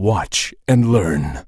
Watch and learn.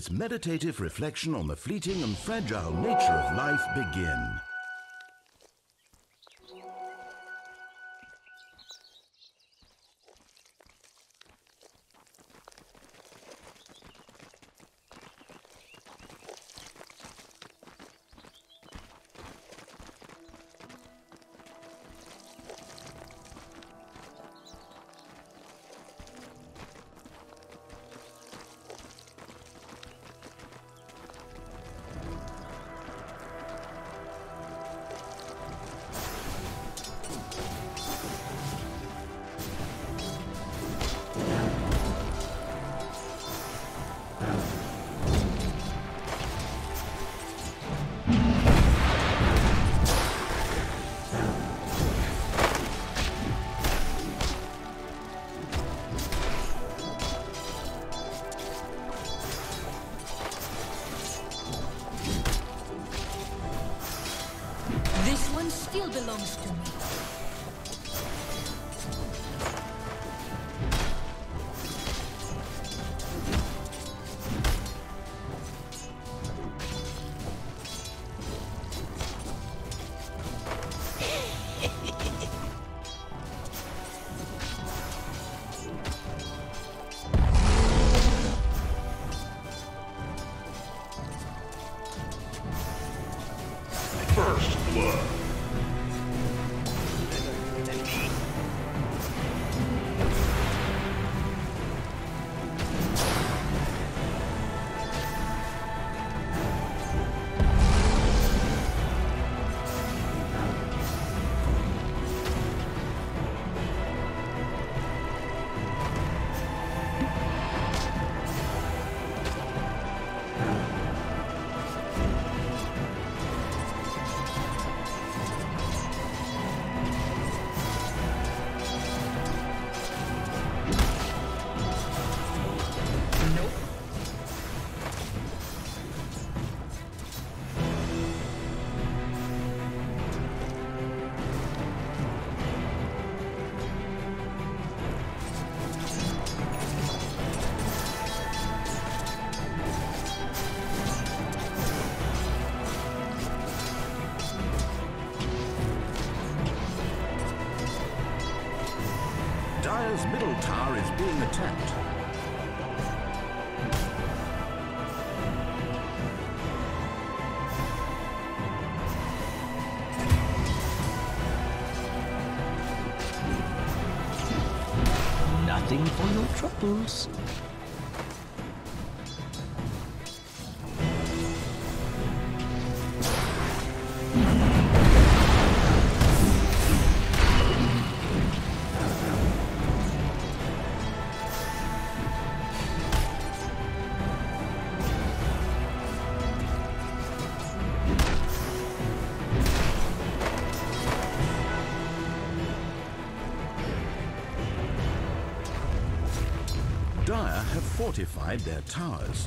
This meditative reflection on the fleeting and fragile nature of life begin. Being attacked. Nothing for your troubles. Fortified their towers.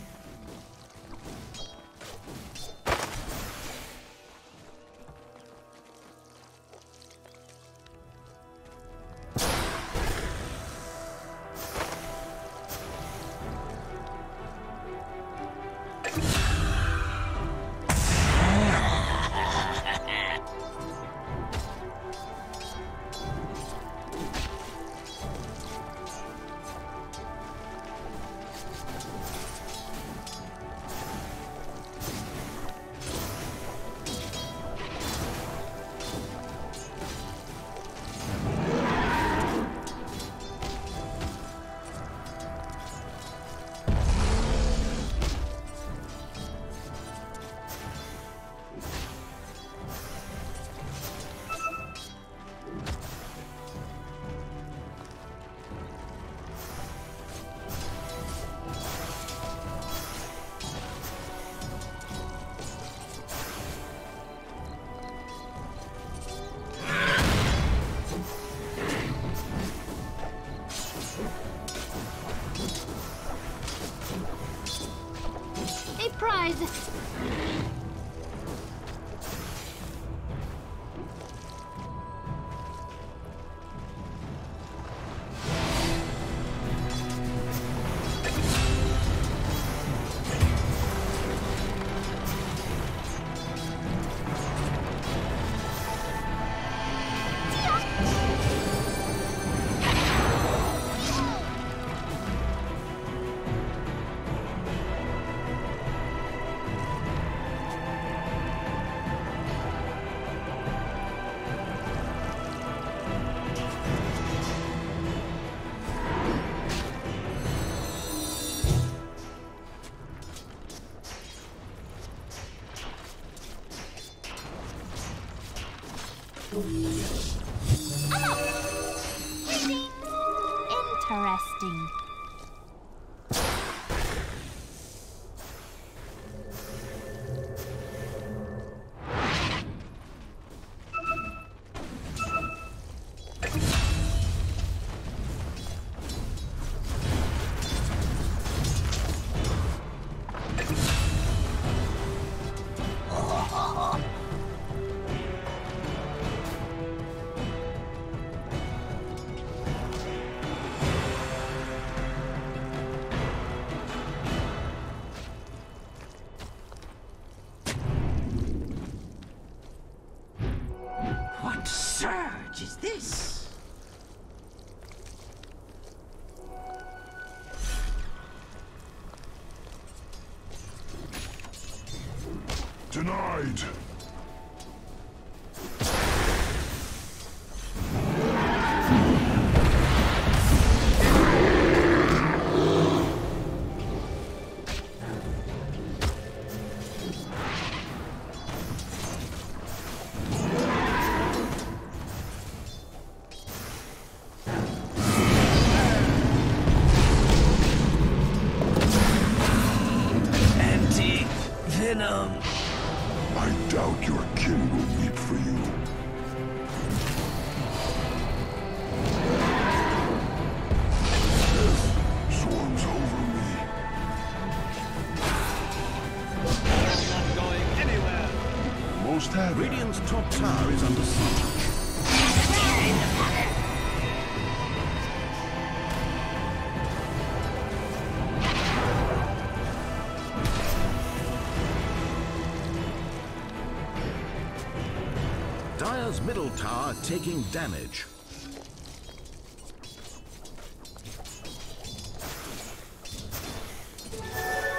Dire's middle tower taking damage.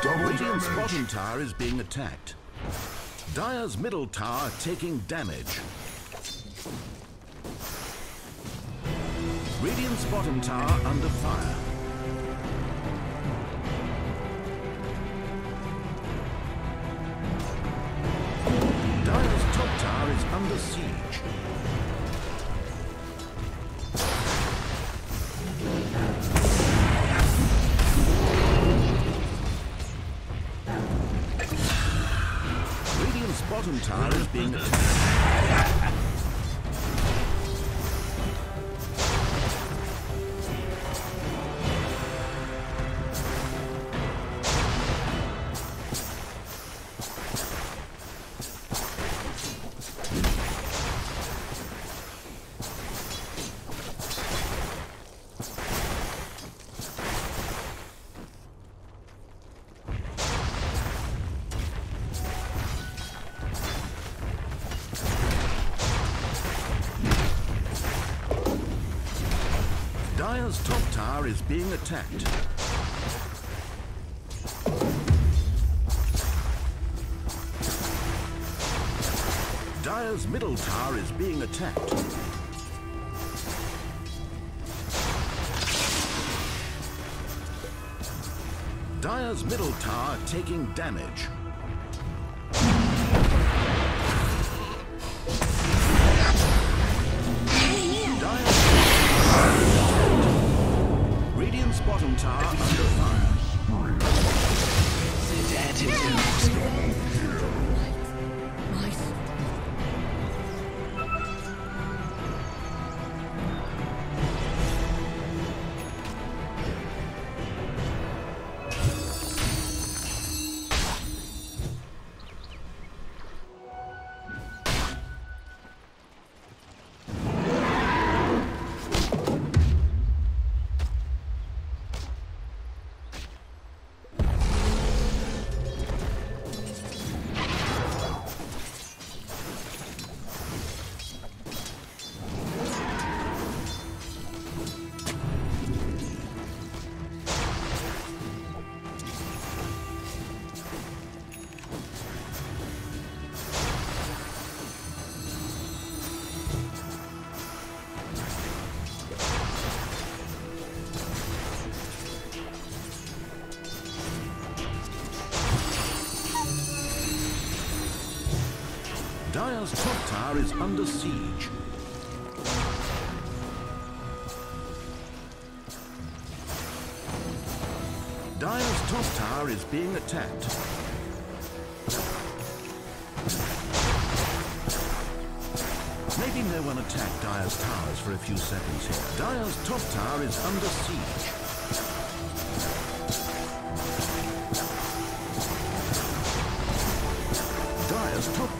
Radiant's bottom tower is being attacked. Dire's middle tower taking damage. Radiant's bottom tower under fire. Tower is being attacked. Dire's top tower is being attacked. Dire's middle tower is being attacked. Dire's middle tower taking damage. Bottom tower under fire. Nice. Dire's top tower is under siege. Dire's top tower is being attacked. Maybe no one attacked Dire's towers for a few seconds here. Dire's top tower is under siege.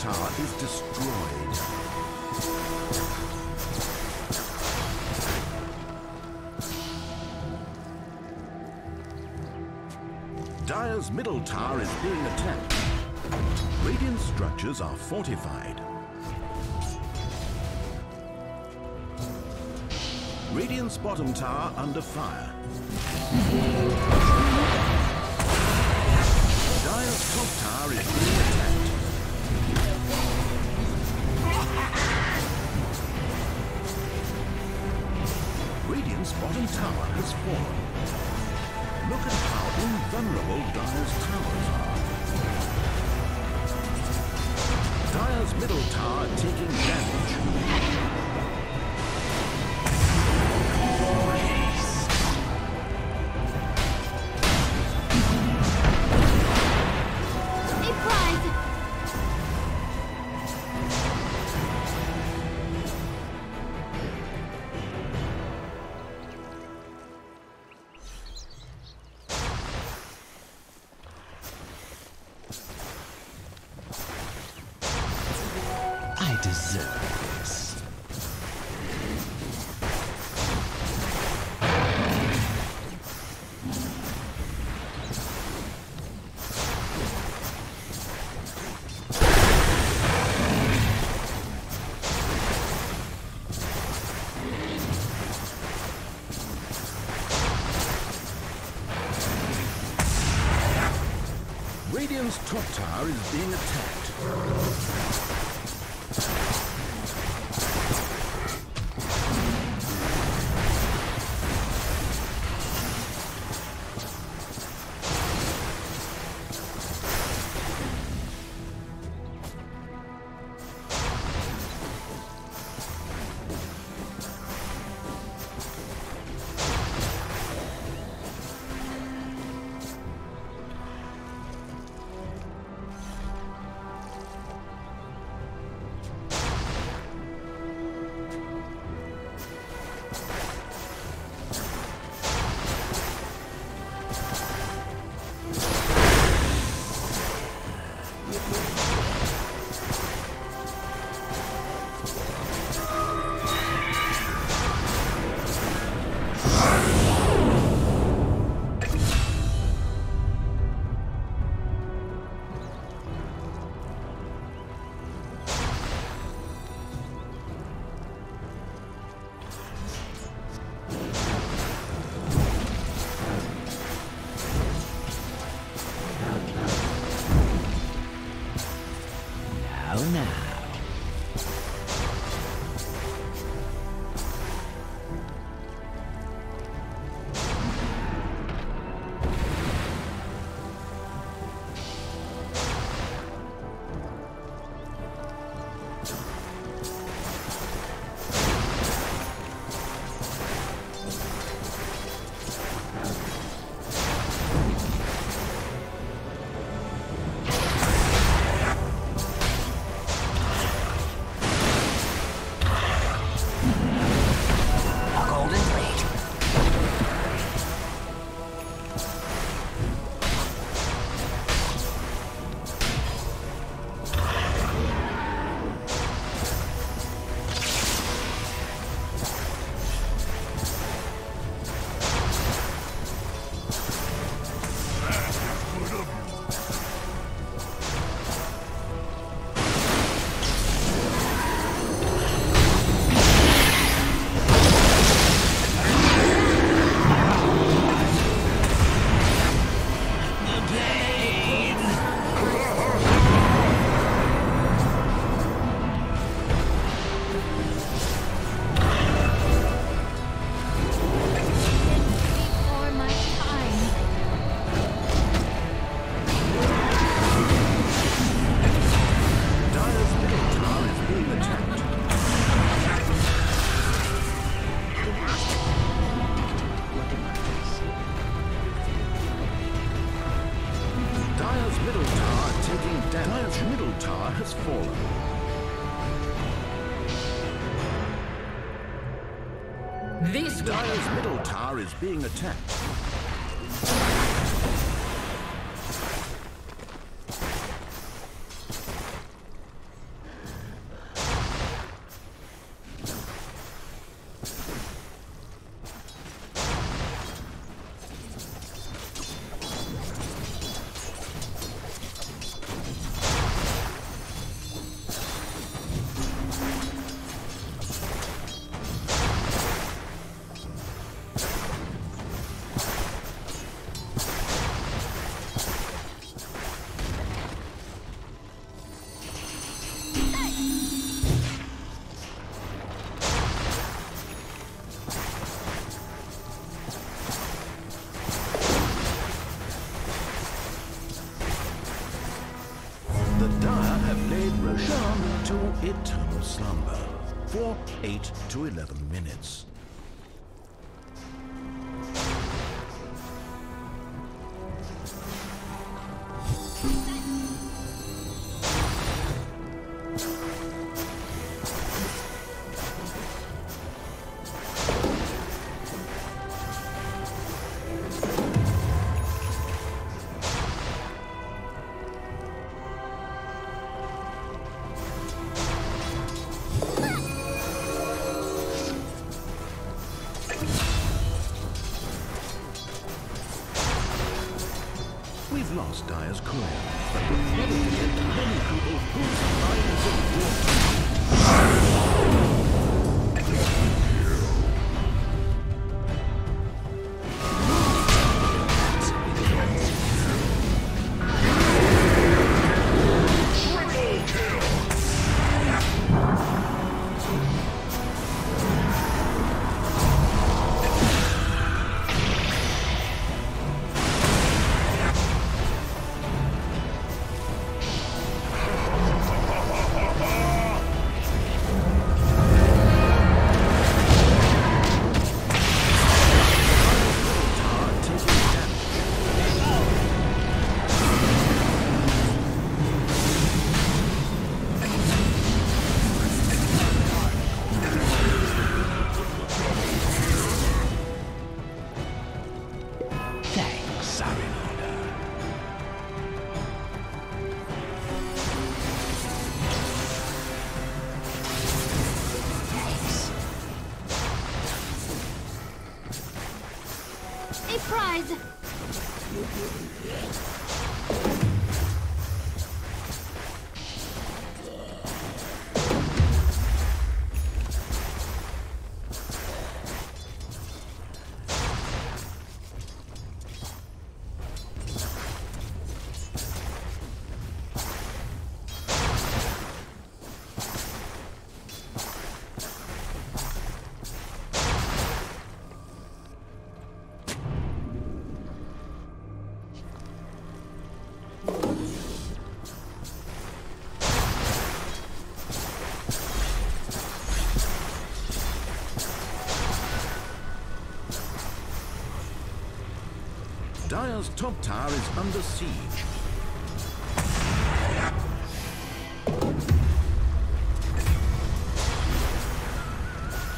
Tower is destroyed. Dire's middle tower is being attacked. Radiant structures are fortified. Radiant's bottom tower under fire. Dire's top tower is being attacked. Fallen. Look at how invulnerable Dire's towers are. Dire's middle tower taking damage. Being attacked. taking damage. Dire's middle tower has fallen. This Dire's middle tower is being attacked. as clear. Dire's top tower is under siege.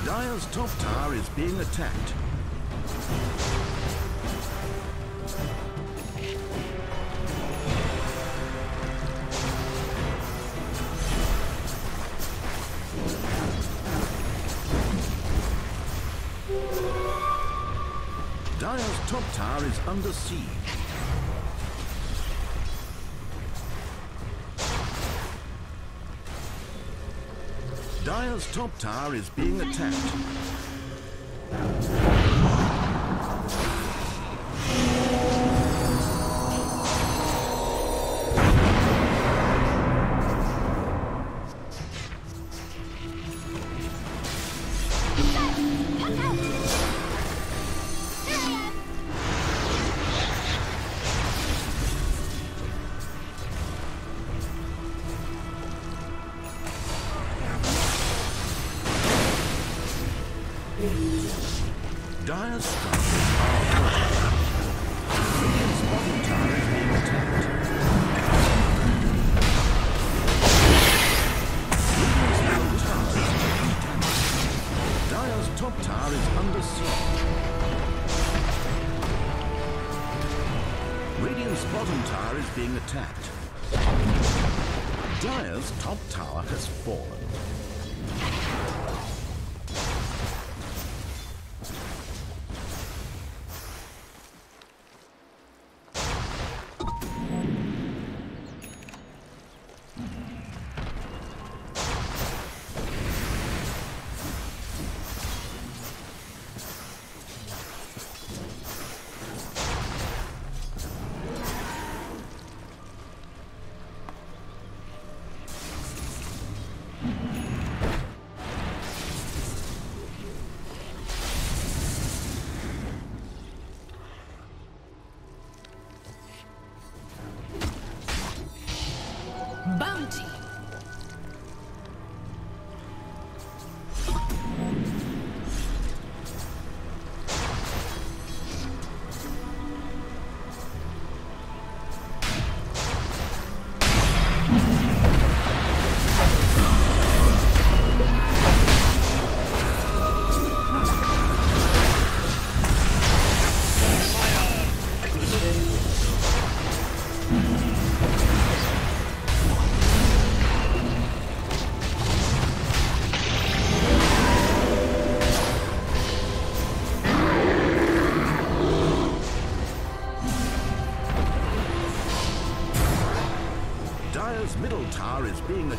Dire's top tower is being attacked. top tower is under siege. Dire's top tower is being attacked. Radiant's bottom tower is being attacked. Dire's top tower has fallen.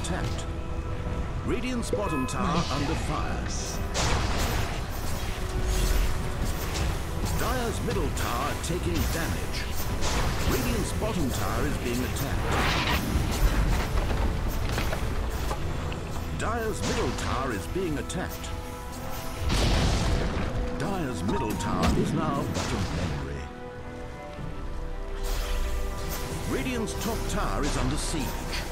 Attacked. Radiant's bottom tower under fire. Dire's middle tower taking damage. Radiant's bottom tower is being attacked. Dire's middle tower is being attacked. Dire's middle tower is now but a memory. Radiant's top tower is under siege.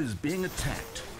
Is being attacked.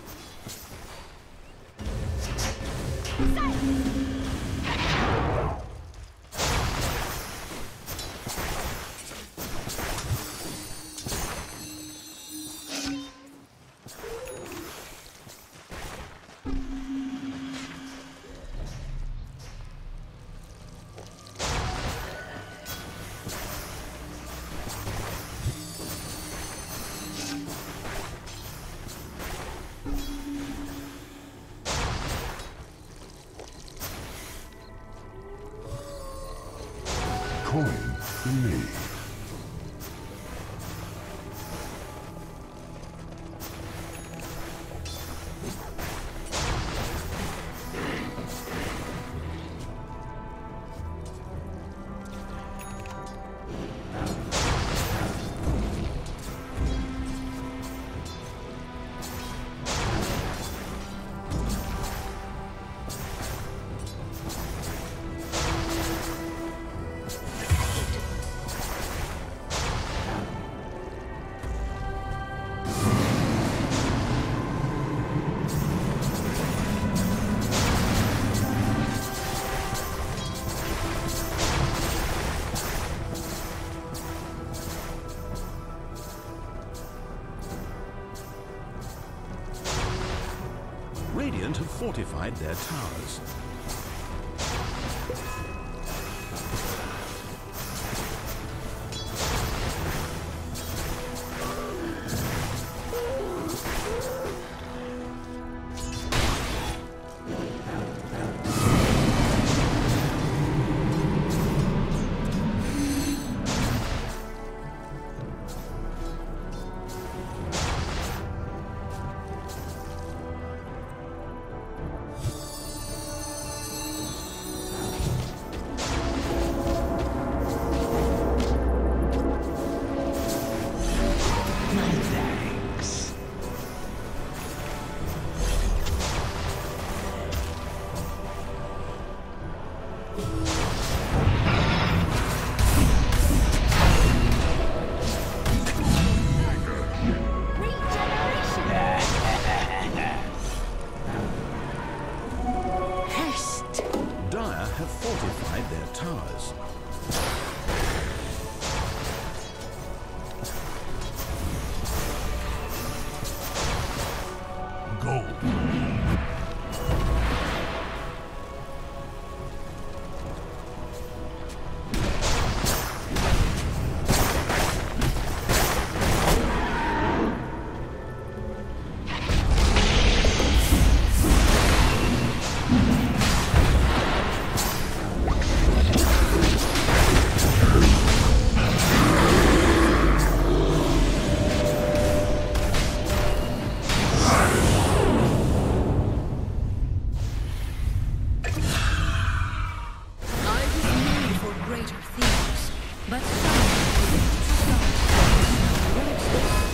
Fortified their towers.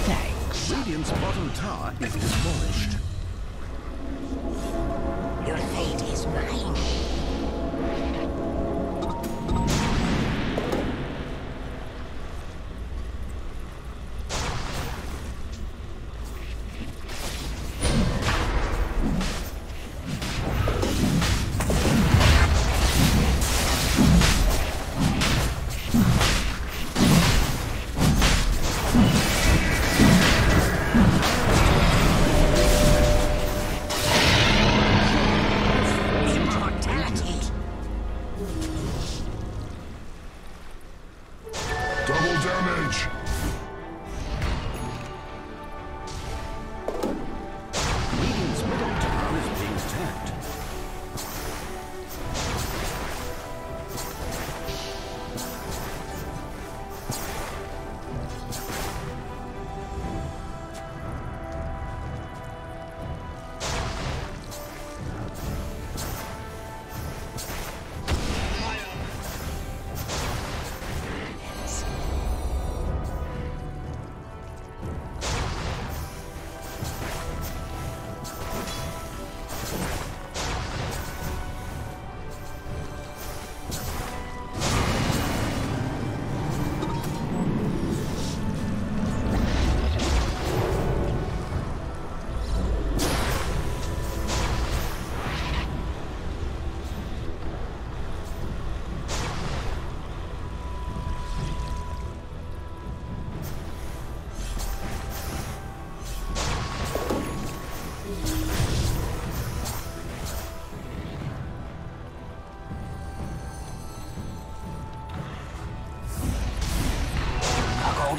Thanks. Radiant's bottom tower is demolished. Your fate is mine.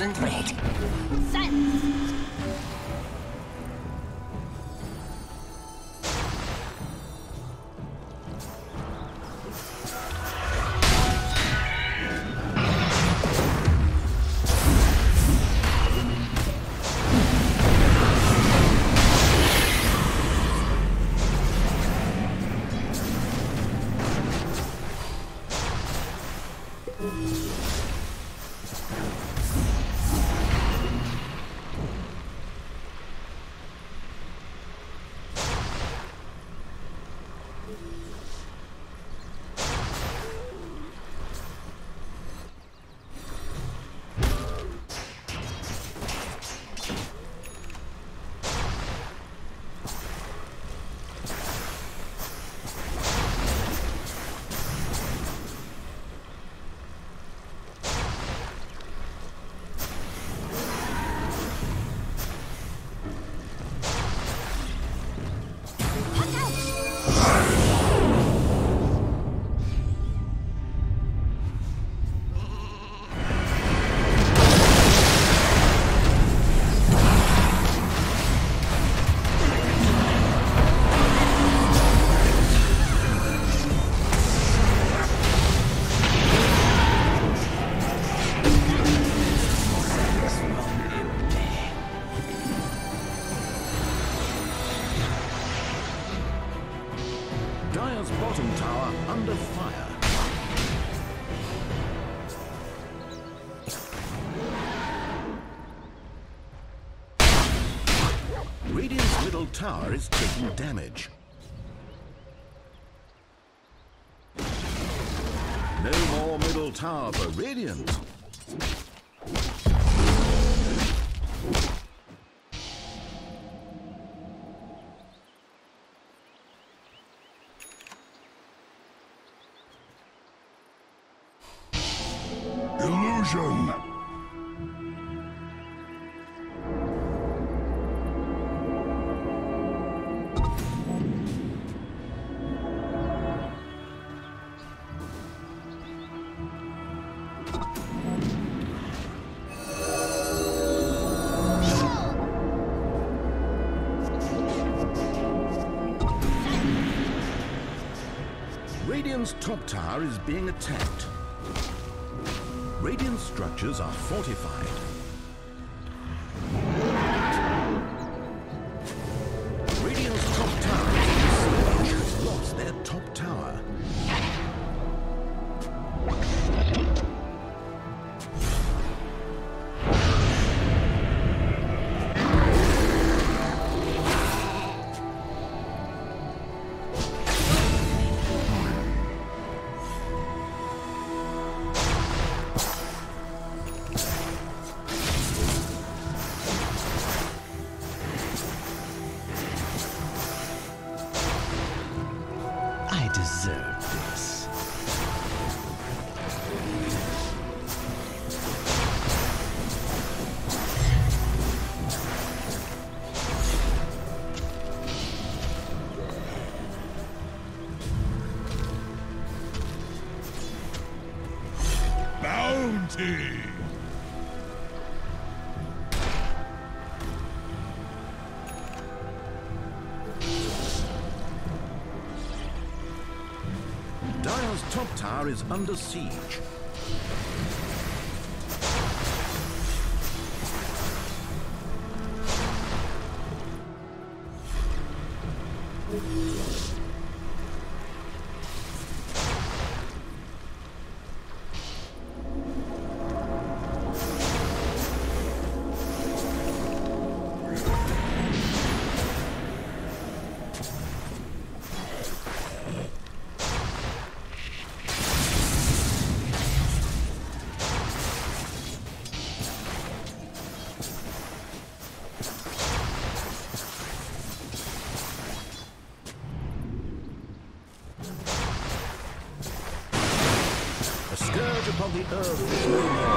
A golden middle tower is taking damage. No more middle tower for Radiant. Tower is being attacked. Radiant structures are fortified. Is under siege. Capitão Júnior.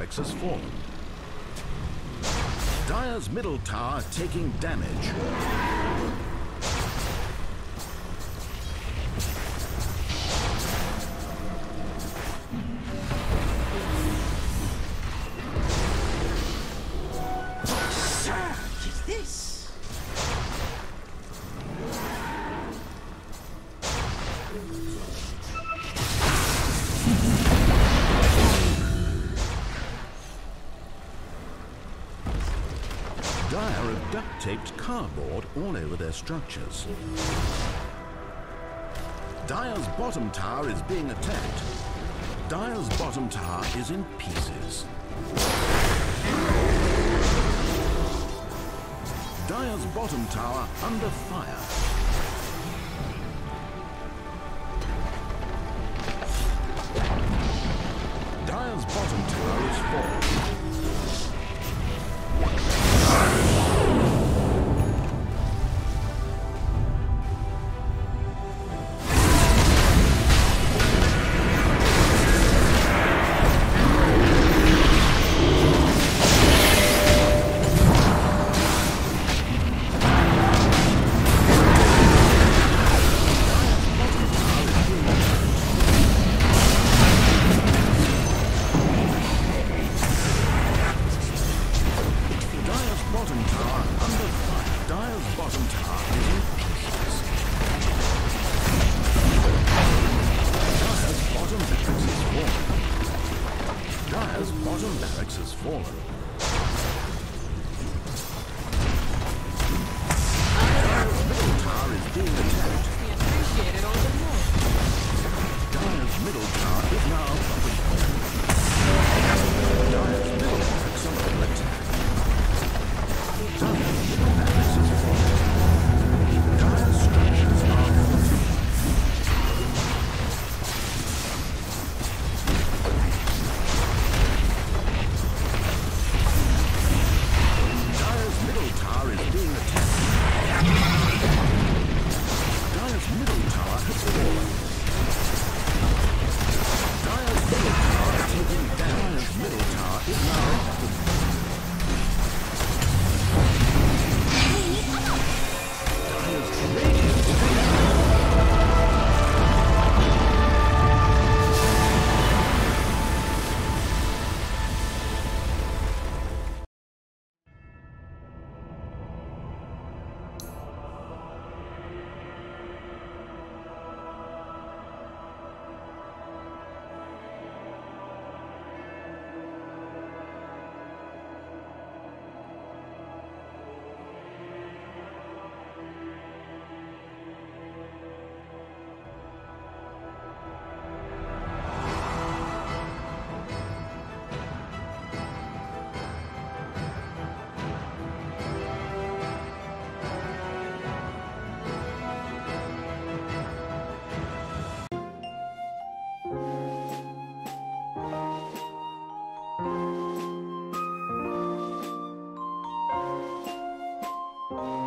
Barracks has fallen. Dire's middle tower taking damage. Structures. Dire's bottom tower is being attacked. Dire's bottom tower is in pieces. Dire's bottom tower under fire.